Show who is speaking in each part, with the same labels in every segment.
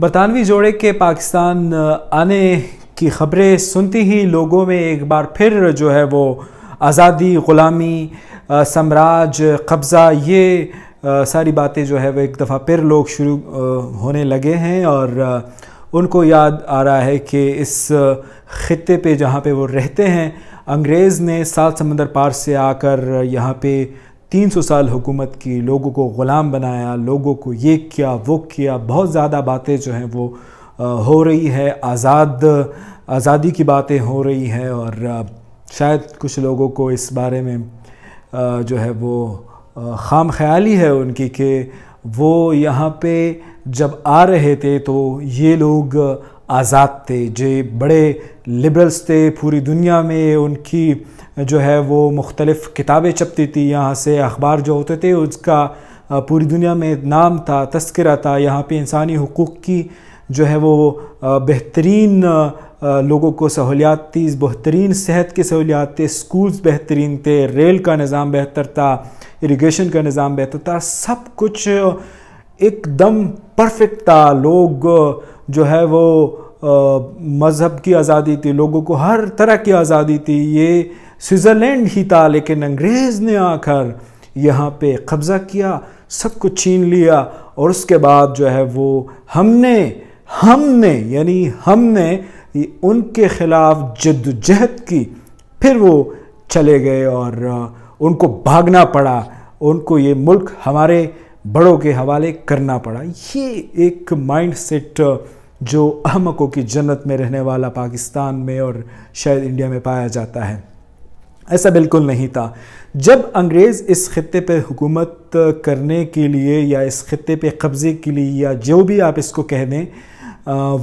Speaker 1: برطانوی جوڑے کے پاکستان آنے کی خبریں سنتی ہی لوگوں میں ایک بار پھر جو ہے وہ آزادی، غلامی سمراج، قبضہ، یہ ساری باتیں جو ہے وہ ایک دفعہ پھر لوگ شروع ہونے لگے ہیں اور ان کو یاد آ رہا ہے کہ اس خطے پہ جہاں پہ وہ رہتے ہیں، انگریز نے سات سمندر پار سے آ کر یہاں پہ تین سو سال حکومت کی، لوگوں کو غلام بنایا، لوگوں کو یہ کیا، وہ کیا، بہت زیادہ باتیں جو ہیں وہ ہو رہی ہے۔ آزاد، آزادی کی باتیں ہو رہی ہیں اور شاید کچھ لوگوں کو اس بارے میں جو ہے وہ خام خیالی ہے ان کی کہ وہ یہاں پہ جب آ رہے تھے تو یہ لوگ آزاد تھے۔ جو بڑے لبرلز تھے پوری دنیا میں، ان کی جو ہے وہ مختلف کتابیں چپتی تھی، یہاں سے اخبار جو ہوتے تھے، اس کا پوری دنیا میں نام تھا، تذکرہ تھا۔ یہاں پہ انسانی حقوق کی جو ہے وہ بہترین لوگوں کو سہولیات تھی بہترین صحت کی سہولیات تھے، سکولز بہترین تھے، ریل کا نظام بہتر تھا، اریگیشن کا نظام بہتر تھا، سب کچھ ایک دم پرفیکٹ تھا۔ لوگ جو ہے وہ مذہب کی آزادی تھی، لوگوں کو ہر طرح کی آزادی تھی۔ یہ سوئٹزرلینڈ ہی تھا، لیکن انگریز نے آ کر یہاں پہ قبضہ کیا، سب کچھ چھین لیا اور اس کے بعد جو ہے وہ ہم نے ہم نے یعنی ہم نے ان کے خلاف جد جہد کی، پھر وہ چلے گئے اور ان کو بھاگنا پڑا، ان کو یہ ملک ہمارے بڑوں کے حوالے کرنا پڑا۔ یہ ایک مائنڈ سیٹ جو احمقوں کی جنت میں رہنے والا پاکستان میں اور شاید انڈیا میں پایا جاتا ہے۔ ایسا بالکل نہیں تھا۔ جب انگریز اس خطے پہ حکومت کرنے کے لیے یا اس خطے پہ قبضے کے لیے یا جو بھی آپ اس کو کہہ دیں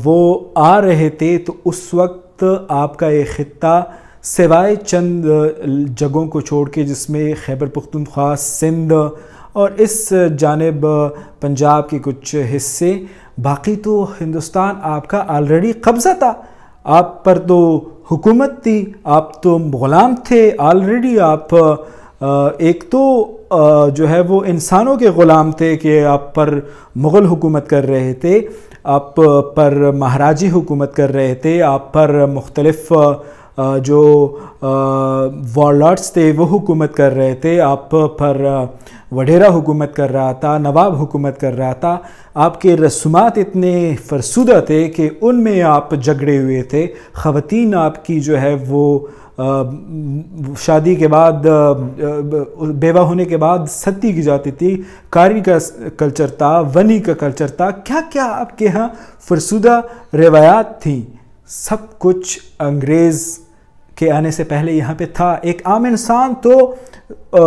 Speaker 1: وہ آ رہے تھے، تو اس وقت آپ کا یہ خطہ سوائے چند جگہوں کو چھوڑ کے، جس میں خیبر پختونخوا، سندھ اور اس جانب پنجاب کے کچھ حصے، باقی تو ہندوستان آپ کا آلریڈی قبضہ تھا۔ آپ پر تو حکومت تھی، آپ تو غلام تھے آلریڈی آپ ایک تو جو ہے وہ انسانوں کے غلام تھے کہ آپ پر مغل حکومت کر رہے تھے، آپ پر مہاراجی حکومت کر رہے تھے، آپ پر مختلف جو وارلارڈس تھے، وہ حکومت کر رہے تھے۔ آپ پر وڈیرا حکومت کر رہا تھا، نواب حکومت کر رہا تھا۔ آپ کے رسومات اتنے فرسودہ تھے کہ ان میں آپ جگڑے ہوئے تھے۔ خواتین آپ کی جو ہے، وہ شادی کے بعد بیوہ ہونے کے بعد ستی کی جاتی تھی۔ کاری کا کلچر تھا، ونی کا کلچر تھا۔ کیا کیا آپ کے ہاں فرسودہ روایات تھیں؟ سب کچھ انگریز کے آنے سے پہلے یہاں پہ تھا۔ ایک عام انسان تو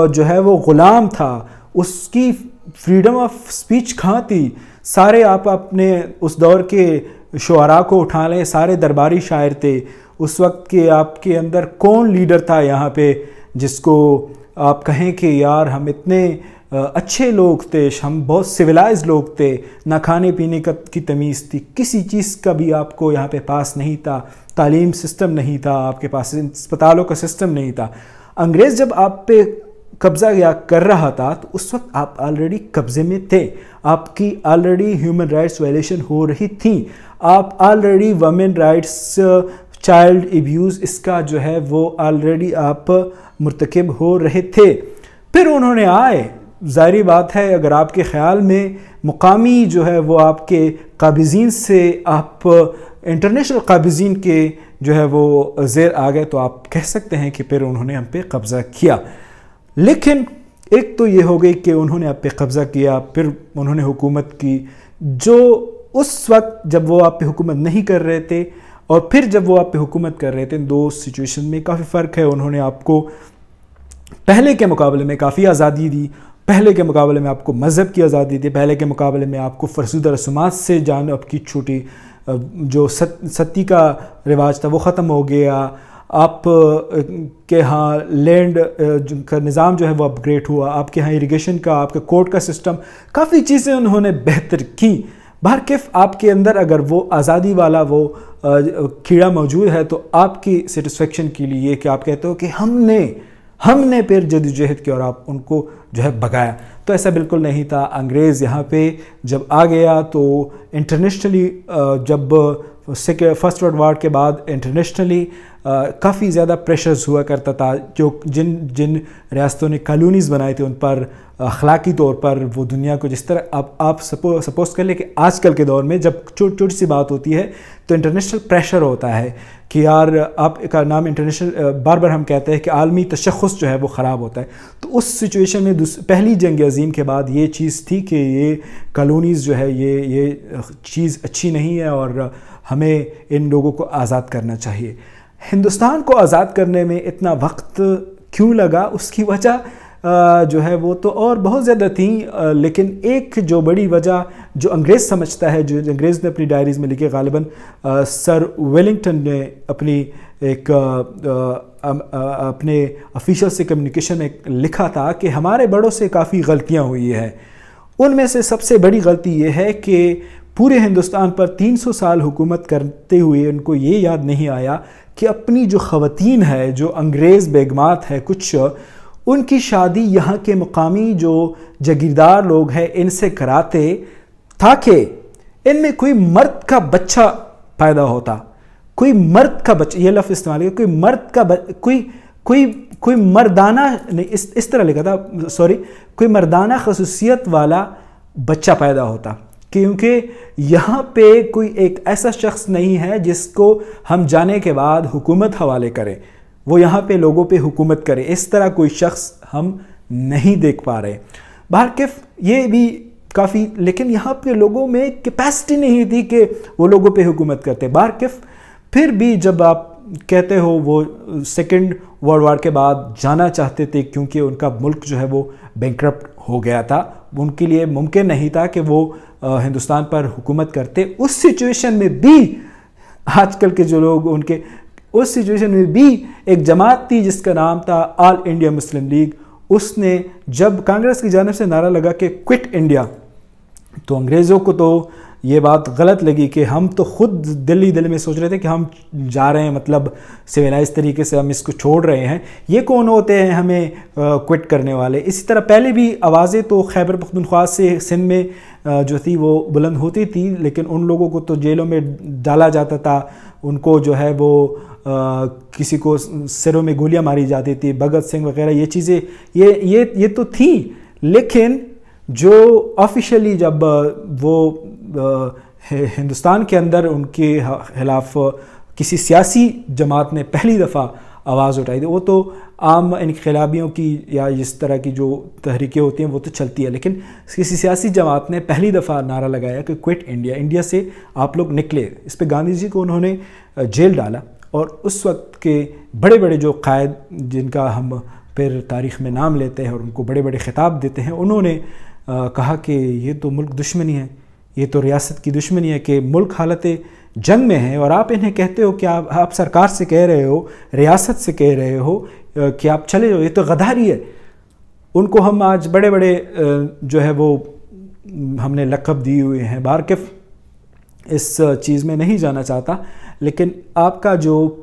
Speaker 1: جو ہے وہ غلام تھا۔ اس کی فریڈم آف سپیچ کھاں تھی؟ سارے آپ اپنے اس دور کے شعراء کو اٹھا لیں، سارے درباری شاعر تھے۔ اس وقت کے آپ کے اندر کون لیڈر تھا یہاں پہ؟ جس کو آپ کہیں کہ یار ہم اتنے اچھے لوگ تھے، ہم بہت سویلائز لوگ تھے، نہ کھانے پینے کی تمیز تھی، کسی چیز کا بھی آپ کو یہاں پہ پاس نہیں تھا، تعلیم سسٹم نہیں تھا، آپ کے پاس اسپتالوں کا سسٹم نہیں تھا۔ انگریز جب آپ پہ قبضہ یا کر رہا تھا، تو اس وقت آپ آلریڈی قبضے میں تھے۔ آپ کی آلریڈی ہیومن رائٹس وائلیشن ہو رہی تھیں آپ already woman rights child abuse اس کا جو ہے وہ آلریڈی آپ مرتکب ہو رہے تھے۔ پھر انہوں نے آئے۔ ظاہری بات ہے، اگر آپ کے خیال میں مقامی جو ہے وہ آپ کے قابضین سے آپ انٹرنیشنل قابضین کے جو ہے وہ زیر آ گئے تو آپ کہہ سکتے ہیں کہ پھر انہوں نے ہم پہ قبضہ کیا۔ لیکن ایک تو یہ ہو گئی کہ انہوں نے آپ پہ قبضہ کیا، پھر انہوں نے حکومت کی، جو اس وقت جب وہ آپ پہ حکومت نہیں کر رہے تھے اور پھر جب وہ آپ پہ حکومت کر رہے تھے، دو سچویشن میں کافی فرق ہے۔ انہوں نے آپ کو پہلے کے مقابلے میں کافی آزادی دی پہلے کے مقابلے میں آپ کو مذہب کی آزادی دی، پہلے کے مقابلے میں آپ کو فرسود رسومات سے جان آپ کی چھوٹی جو ستی کا رواج تھا وہ ختم ہو گیا۔ آپ کے ہاں لینڈ کا نظام جو ہے وہ اپ گریڈ ہوا۔ آپ کے ہاں اریگیشن کا، آپ کے کورٹ کا سسٹم کافی چیزیں انہوں نے بہتر کی بہرکیف آپ کے اندر اگر وہ آزادی والا وہ کیڑا موجود ہے تو آپ کی سیٹسفیکشن کے لیے کہ آپ کہتے ہو کہ ہم نے ہم نے پھر جدوجہد کی اور آپ ان کو جو ہے بگایا تو تو ایسا بالکل نہیں تھا۔ انگریز یہاں پہ جب آ گیا تو انٹرنیشنلی جب فرسٹ ورلڈ وار کے بعد انٹرنیشنلی کافی زیادہ پریشرز ہوا کرتا تھا جو جن جن ریاستوں نے کالونیز بنائے تھے ان پر، اخلاقی طور پر وہ دنیا کو جس طرح اب آپ سپوز کر لیں کہ آج کل کے دور میں جب چھوٹی چھوٹی سی بات ہوتی ہے تو انٹرنیشنل پریشر ہوتا ہے کہ یار آپ کا نام انٹرنیشنل بار بار ہم کہتے ہیں کہ عالمی تشخص جو ہے وہ خراب ہوتا ہے۔ تو اس سچویشن میں پہلی جنگ عظیم کے بعد یہ چیز تھی کہ یہ کالونیز جو ہے یہ یہ چیز اچھی نہیں ہے اور ہمیں ان لوگوں کو آزاد کرنا چاہیے۔ ہندوستان کو آزاد کرنے میں اتنا وقت کیوں لگا؟ اس کی وجہ جو ہے وہ تو اور بہت زیادہ تھیں لیکن ایک جو بڑی وجہ جو انگریز سمجھتا ہے، جو انگریز نے اپنی ڈائریز میں لکھے غالباً سر ویلنگٹن نے اپنی ایک اپنے افیشل سے کمیونیکیشن میں لکھا تھا کہ ہمارے بڑوں سے کافی غلطیاں ہوئی ہیں۔ ان میں سے سب سے بڑی غلطی یہ ہے کہ پورے ہندوستان پر تین سو سال حکومت کرتے ہوئے ان کو یہ یاد نہیں آیا کہ اپنی جو خواتین ہے، جو انگریز بیگمات ہے کچھ، ان کی شادی یہاں کے مقامی جو جگیردار لوگ ہیں، ان سے کراتے تاکہ ان میں کوئی مرد کا بچہ پیدا ہوتا۔ کوئی مرد کا بچہ، یہ لفظ استعمال کیا، کوئی مرد کا کوئی کوئی کوئی مردانہ نہیں، اس اس طرح لکھا تھا، سوری، کوئی مردانہ خصوصیت والا بچہ پیدا ہوتا۔ کیونکہ یہاں پہ کوئی ایک ایسا شخص نہیں ہے جس کو ہم جانے کے بعد حکومت حوالے کریں وہ یہاں پہ لوگوں پہ حکومت کرے۔ اس طرح کوئی شخص ہم نہیں دیکھ پا رہے۔ بہرکف یہ بھی کافی، لیکن یہاں پہ لوگوں میں کیپیسٹی نہیں تھی کہ وہ لوگوں پہ حکومت کرتے۔ بہرکف پھر بھی جب آپ کہتے ہو وہ سیکنڈ ورلڈ وار کے بعد جانا چاہتے تھے کیونکہ ان کا ملک جو ہے وہ بینکرپٹ ہو گیا تھا۔ ان کے لیے ممکن نہیں تھا کہ وہ ہندوستان پر حکومت کرتے، اس سچویشن میں بھی آج کل کے جو لوگ ان کے، اس سچویشن میں بھی ایک جماعت تھی جس کا نام تھا آل انڈیا مسلم لیگ اس نے جب کانگریس کی جانب سے نعرہ لگا کہ کوئٹ انڈیا تو انگریزوں کو تو یہ بات غلط لگی کہ ہم تو خود دلی دل میں سوچ رہے تھے کہ ہم جا رہے ہیں مطلب سویلائز طریقے سے ہم اس کو چھوڑ رہے ہیں۔ یہ کون ہوتے ہیں ہمیں کوئٹ کرنے والے؟ اسی طرح پہلے بھی آوازیں تو خیبر پختونخوا سے سندھ میں جو تھی وہ بلند ہوتی تھی، لیکن ان لوگوں کو تو جیلوں میں ڈالا جاتا تھا۔ ان کو جو ہے وہ کسی کو سروں میں گولیاں ماری جاتی تھی، بھگت سنگھ وغیرہ، یہ چیزیں، یہ یہ یہ تو تھیں۔ لیکن جو آفیشلی جب وہ ہندوستان کے اندر ان کے خلاف کسی سیاسی جماعت نے پہلی دفعہ آواز اٹھائی تھی۔ وہ تو عام انقلابیوں کی یا اس طرح کی جو تحریکیں ہوتی ہیں وہ تو چلتی ہے لیکن کسی سیاسی جماعت نے پہلی دفعہ نعرہ لگایا کہ کوئٹ انڈیا انڈیا سے آپ لوگ نکلے۔ اس پہ گاندھی جی کو انہوں نے جیل ڈالا اور اس وقت کے بڑے بڑے جو قائد جن کا ہم پھر تاریخ میں نام لیتے ہیں اور ان کو بڑے بڑے خطاب دیتے ہیں، انہوں نے کہا کہ یہ تو ملک دشمنی ہے۔ یہ تو ریاست کی دشمنی ہے کہ ملک حالت جنگ میں ہے اور آپ انہیں کہتے ہو کہ آپ آپ سرکار سے کہہ رہے ہو، ریاست سے کہہ رہے ہو کہ آپ چلے جاؤ، یہ تو غداری ہے۔ ان کو ہم آج بڑے بڑے جو ہے وہ ہم نے لقب دی ہوئے ہیں۔ بارکف اس چیز میں نہیں جانا چاہتا، لیکن آپ کا جو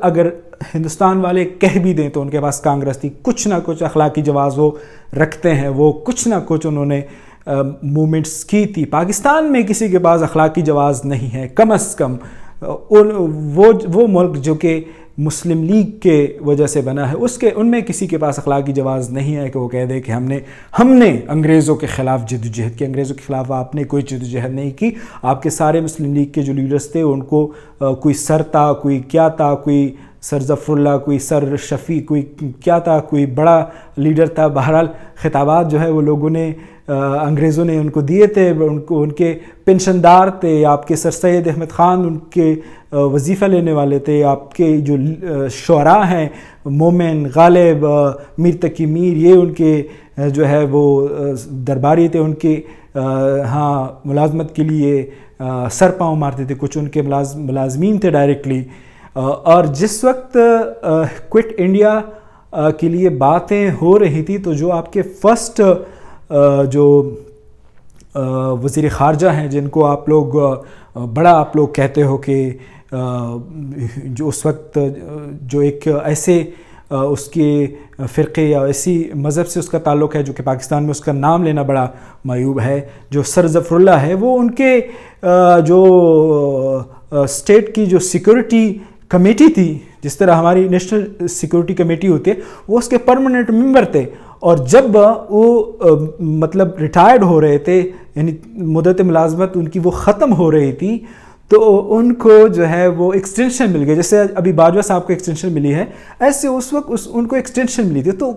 Speaker 1: اگر ہندوستان والے کہہ بھی دیں تو ان کے پاس کانگریس تھی، کچھ نہ کچھ اخلاقی جواز وہ رکھتے ہیں، وہ کچھ نہ کچھ انہوں نے مومنٹس کی تھی۔ پاکستان میں کسی کے پاس اخلاقی جواز نہیں ہے۔ کم از کم وہ وہ ملک جو کہ مسلم لیگ کے وجہ سے بنا ہے، اس کے، ان میں کسی کے پاس اخلاقی جواز نہیں ہے کہ وہ کہہ دے کہ ہم نے ہم نے انگریزوں کے خلاف جد و جہد کی۔ انگریزوں کے خلاف آپ نے کوئی جد و جہد نہیں کی۔ آپ کے سارے مسلم لیگ کے جو لیڈرز تھے، ان کو کوئی سر تھا، کوئی کیا تھا، کوئی سر ظفر اللہ، کوئی سر شفیع، کوئی کیا تھا، کوئی بڑا لیڈر تھا۔ بہرحال خطابات جو ہے وہ لوگوں نے انگریزوں نے ان کو دیے تھے، ان کو، ان کے پنشندار تھے، آپ کے سر سید احمد خان ان کے وظیفہ لینے والے تھے، آپ کے جو شعراء ہیں، مومن، غالب میر تقی میر، یہ ان کے جو ہے وہ درباری تھے، ان کے ہاں ملازمت کے لیے سر پاؤں مارتے تھے، کچھ ان کے ملازمین تھے ڈائریکٹلی اور جس وقت کوئٹ انڈیا کے لیے باتیں ہو رہی تھی تو جو آپ کے فرسٹ جو وزیر خارجہ ہیں، جن کو آپ لوگ بڑا آپ لوگ کہتے ہو کہ جو اس وقت جو ایک ایسے اس کے فرقے یا ایسی مذہب سے اس کا تعلق ہے، جو کہ پاکستان میں اس کا نام لینا بڑا معیوب ہے، جو سر ظفر اللہ ہے، وہ ان کے جو اسٹیٹ کی جو سیکورٹی کمیٹی تھی، جس طرح ہماری نیشنل سیکورٹی کمیٹی ہوتی ہے، وہ اس کے پرماننٹ ممبر تھے۔ اور جب وہ مطلب ریٹائرڈ ہو رہے تھے یعنی مدت ملازمت ان کی وہ ختم ہو رہی تھی، تو ان کو جو ہے وہ ایکسٹینشن مل گئی۔ جیسے ابھی باجوہ صاحب کو ایکسٹینشن ملی ہے، ایسے اس وقت اس، ان کو ایکسٹینشن ملی تھی۔ تو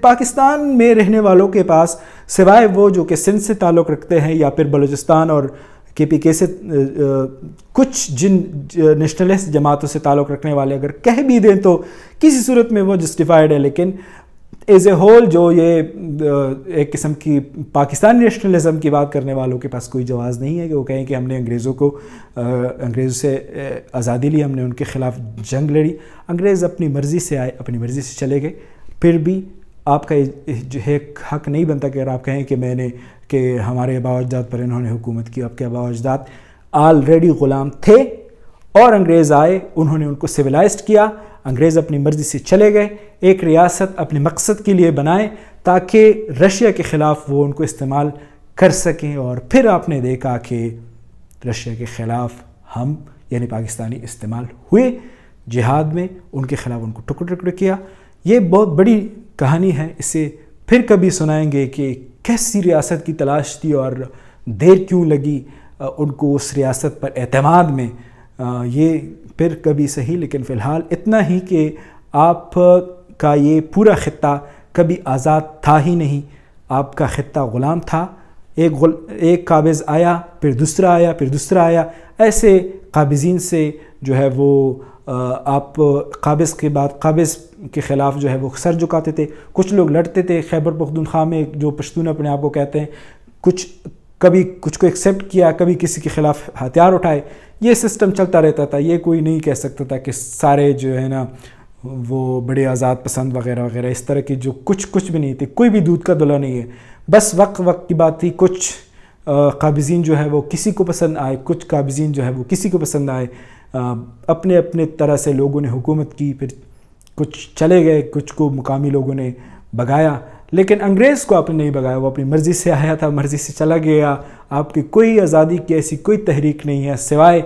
Speaker 1: پاکستان میں رہنے والوں کے پاس سوائے وہ جو کہ سندھ سے تعلق رکھتے ہیں یا پھر بلوچستان اور کے پی کے سے کچھ جن نیشنلسٹ جماعتوں سے تعلق رکھنے والے اگر کہہ بھی دیں تو کسی صورت میں وہ جسٹیفائڈ ہے۔ لیکن ایز اے ہول جو یہ ایک قسم کی پاکستانی نیشنلزم کی بات کرنے والوں کے پاس کوئی جواز نہیں ہے کہ وہ کہیں کہ ہم نے انگریزوں کو انگریزوں سے آزادی لی، ہم نے ان کے خلاف جنگ لڑی۔ انگریز اپنی مرضی سے آئے، اپنی مرضی سے چلے گئے۔ پھر بھی آپ کا جو ہے، حق نہیں بنتا کہ اگر آپ کہیں کہ میں نے، کہ ہمارے آبا اجداد پر انہوں نے حکومت کی اب کے آبا اجداد آلریڈی غلام تھے۔ اور انگریز آئے، انہوں نے ان کو سویلائزڈ کیا، انگریز اپنی مرضی سے چلے گئے، ایک ریاست اپنے مقصد کے لیے بنائے تاکہ رشیا کے خلاف وہ ان کو استعمال کر سکیں اور پھر آپ نے دیکھا کہ رشیا کے خلاف ہم یعنی پاکستانی، استعمال ہوئے۔ جہاد میں ان کے خلاف ان کو ٹکڑ ٹکڑ کیا۔ یہ بہت بڑی کہانی ہے۔ اسے پھر کبھی سنائیں گے کہ کیسی ریاست کی تلاش تھی اور دیر کیوں لگی ان کو اس ریاست پر اعتماد میں یہ پھر کبھی صحیح، لیکن فی الحال اتنا ہی کہ آپ کا یہ پورا خطہ کبھی آزاد تھا ہی نہیں۔ آپ کا خطہ غلام تھا۔ ایک غل، ایک قابض آیا، پھر دوسرا آیا، پھر دوسرا آیا۔ ایسے قابضین سے جو ہے وہ آپ قابض کے بعد، قابض کے خلاف جو ہے وہ سر جھکاتے تھے۔ کچھ لوگ لڑتے تھے، خیبر پختونخوا میں جو پشتون اپنے آپ کو کہتے ہیں، کچھ کبھی کچھ کو ایکسیپٹ کیا، کبھی کسی کے خلاف ہتھیار اٹھائے، یہ سسٹم چلتا رہتا تھا، یہ کوئی نہیں کہہ سکتا تھا کہ سارے جو ہے نا وہ بڑے آزاد پسند وغیرہ وغیرہ، اس طرح کی جو کچھ کچھ بھی نہیں تھی، کوئی بھی دودھ کا دلہ نہیں ہے۔ بس وقت وقت کی بات تھی، کچھ قابضین جو ہے وہ کسی کو پسند آئے، کچھ قابضین جو ہے وہ کسی کو پسند آئے۔ اپنے اپنے طرح سے لوگوں نے حکومت کی، پھر کچھ چلے گئے، کچھ کو مقامی لوگوں نے بگایا۔ لیکن انگریز کو آپ نے نہیں بگایا، وہ اپنی مرضی سے آیا تھا، مرضی سے چلا گیا۔ آپ کی کوئی آزادی کی ایسی کوئی تحریک نہیں ہے، سوائے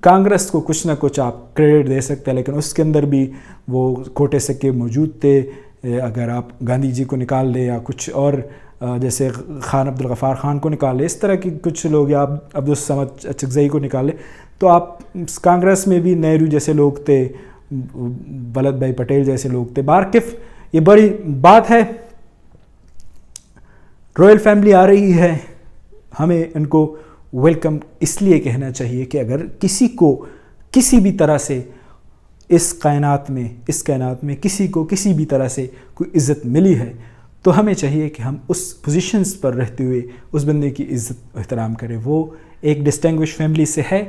Speaker 1: کانگریس کو کچھ نہ کچھ آپ کریڈٹ دے سکتے ہیں، لیکن اس کے اندر بھی وہ کھوٹے سکے موجود تھے۔ اگر آپ گاندھی جی کو نکال لیں یا کچھ اور جیسے خان عبدالغفار خان کو نکال لیں اس طرح کی کچھ لوگ یا عبدالسمد چکزئی کو نکال لیں تو آپ کانگریس میں بھی نہرو جیسے لوگ تھے۔ ولد بھائی پٹیل جیسے لوگ تھے۔ بارکف، یہ بڑی بات ہے۔ رویل فیملی آ رہی ہے۔ ہمیں ان کو ویلکم اس لیے کہنا چاہیے کہ اگر کسی کو کسی بھی طرح سے اس کائنات میں، اس کائنات میں کسی کو کسی بھی طرح سے کوئی عزت ملی ہے، تو ہمیں چاہیے کہ ہم اس پوزیشنز پر رہتے ہوئے اس بندے کی عزت احترام کریں۔ وہ ایک ڈسٹنگوش فیملی سے ہے۔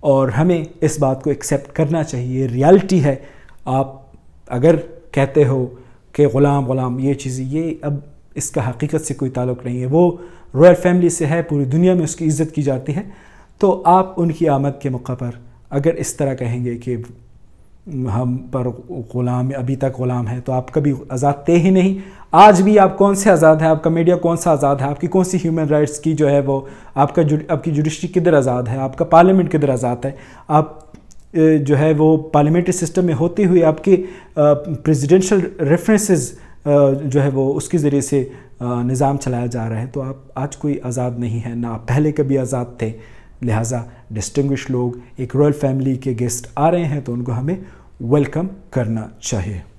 Speaker 1: اور ہمیں اس بات کو ایکسیپٹ کرنا چاہیے۔ ریالٹی ہے۔ آپ اگر کہتے ہو کہ غلام غلام، یہ چیز یہ اب اس کا حقیقت سے کوئی تعلق نہیں ہے۔ وہ رویل فیملی سے ہے، پوری دنیا میں اس کی عزت کی جاتی ہے۔ تو آپ ان کی آمد کے موقع پر اگر اس طرح کہیں گے کہ ہم پر غلام، ابھی تک غلام ہے تو آپ کبھی آزاد تھے ہی نہیں۔ آج بھی آپ کون سے آزاد ہیں؟ آپ کا میڈیا کون سا آزاد ہے؟ آپ کی کون سی ہیومن رائٹس کی جو ہے وہ آپ کا آپ کی جوڈیشری کدھر آزاد ہے؟ آپ کا پارلیمنٹ کدھر آزاد ہے؟ آپ جو ہے وہ پارلیمنٹری سسٹم میں ہوتے ہوئے آپ کے پریزیڈنشل ریفرنسز جو ہے وہ اس کے ذریعے سے نظام چلایا جا رہا ہے۔ تو آپ آج کوئی آزاد نہیں ہے نہ آپ پہلے کبھی آزاد تھے۔ لہٰذا ڈسٹنگوش لوگ، ایک رائل فیملی کے گیسٹ آ رہے ہیں، تو ان کو ہمیں ویلکم کرنا چاہیے۔